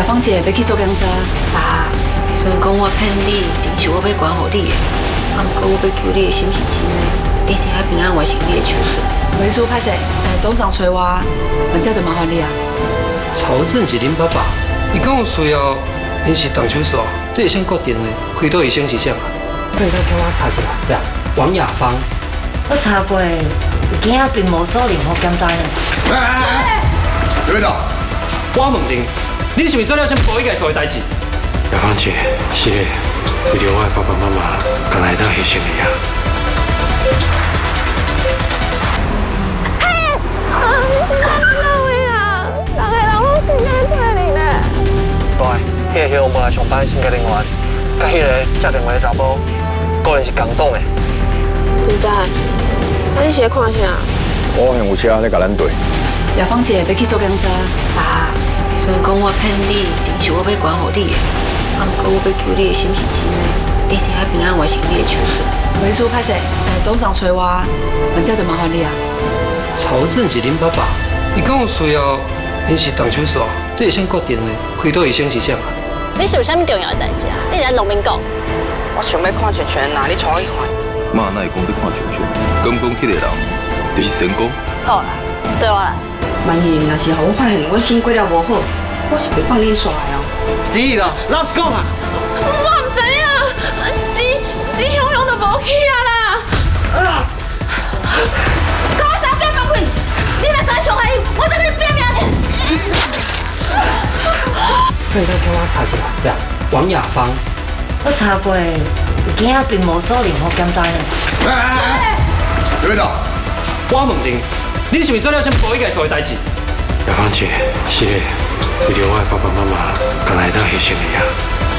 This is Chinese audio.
叶芳姐要去做检查。爸，虽然讲我骗你，但是我要管好你的。啊，不过我要求你的心是真的，一定要平安完成你的手术。文书拍摄，总长催我，文调就麻烦你啊。曹正是恁爸爸，伊讲有需要临时动手术，这先决定的，开刀医生是谁啊？可以再替我查一下，对啊，王雅芳。我查过，今仔并无做任何检查呢。哎哎哎！刘院长，我问你，你是不是做了些不应该做的代志？雅芳姐，是的，为着我的爸爸妈妈，刚来当牺牲你啊。啊！你是哪位啊？大家人拢是在这里呢。乖，迄个向无来上班的清洁人员，甲迄个接电话的查某，果然是共党的。真正？那你是看啥？我现有车在甲咱对。叶芳姐要去做检查。啊，虽然讲我骗你，但是我要管好你的。啊，不过我要求你的心是真的，一定要平安完成你的手术。文书拍摄，总长催我，文调就麻烦你啊。曹正是恁爸爸，你跟我需要临时动手术，这先决定的，开刀医生是啥啊？你是有啥物重要的代志啊？你在农民讲。我想要看全全，哪里带我去看？妈，那会讲要看全全？刚刚迄个人就是成功。好啦，对我来。万一若是让我发现我孙过了无好，我是袂放你煞的哦。子怡啦，老实讲啊。我唔知影，钱钱雄雄都无去啊啦。给我找变法棍，你来找熊海英，我再给你拼命去。可以再替我查一下，这样，王雅芳。我查过，今仔并无做任何检查呢。哎哎哎！刘院长，我问你，你是毋是做了些不应该做的代志？雅芳姐，是的，为着我的爸爸妈妈，刚来当牺牲你啊。